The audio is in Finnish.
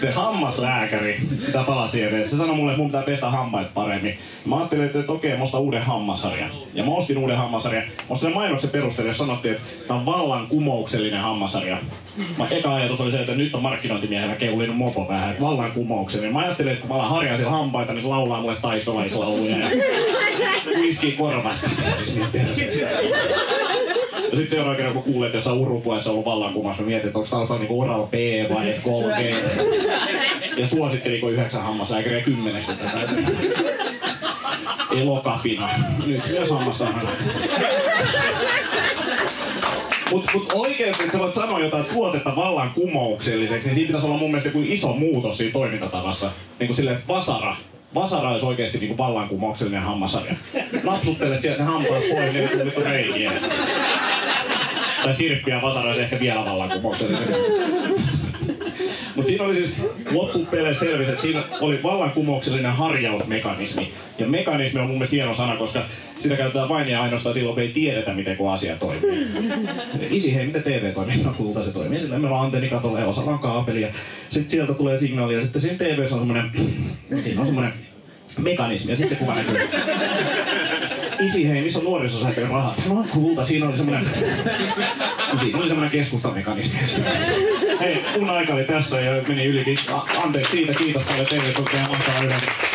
se hammaslääkäri, sitä palasi eteen, se sanoi mulle, että mun pitää pestä hampaat paremmin. Mä ajattelin, että, että okei, mä ostan uuden hammasarjan. Ja mä ostin uuden hammasarjan. Mä ostin mainoksen perusteella, sanottiin, että tää on vallan kumouksellinen hammasarja. Mä eka ajatus oli se, että nyt on markkinointimiehellä keulinut mopo vähän, että vallan kumouksellinen. Mä ajattelin, että kun mä alan harjaa siellä hampaita, niin se laulaa mulle taistolaislauluja ja whisky korvat. Ja sitten seuraava kerran kun kuulet, että jossain urupuessa on ollut vallankumous, mä mietin, että onko taustalla niinku Oral B vai Colgate. Ja suositteliko yhdeksän hammaslääkäriä kymmenestä tätä. Elokapina. Nyt myös hammastarhana. Mutta mut oikeasti, että sä voit sanoa jotain tuotetta vallankumoukselliseksi, niin siinä pitäisi olla mun mielestä joku iso muutos siinä toimintatavassa. Niin kuin silleen, että vasara, Vasara olisi oikeasti niinku vallankumouksellinen hammasarja. Napsuttelet sieltä hampaat pois, niin tulee vittu reikiä. Tai sirppiä vasara olisi ehkä vielä vallankumouksellinen. Mutta siinä oli siis loppupeleissä selvisi, että siinä oli vallankumouksellinen harjausmekanismi. Ja mekanismi on mun mielestä hieno sana, koska sitä käytetään vain ja ainoastaan silloin, kun ei tiedetä, miten kun asia toimii. Isi, hei, miten TV toimii? No kulta se toimii. Sillä meillä on antenni katolla ja osalla on kaapeli. Ja sitten sieltä tulee signaali ja sitten siinä TV on semmoinen, siinä on semmoinen mekanismi ja sitten kuva näkyy. Isi, hei, missä on nuorisosäätiön rahat? No kulta, siinä oli semmoinen, siinä oli semmoinen keskustamekanismi. Hei, mun aika oli tässä ja meni ylikin. Anteeksi siitä, kiitos paljon teille, teidän mahtavaa yhdessä.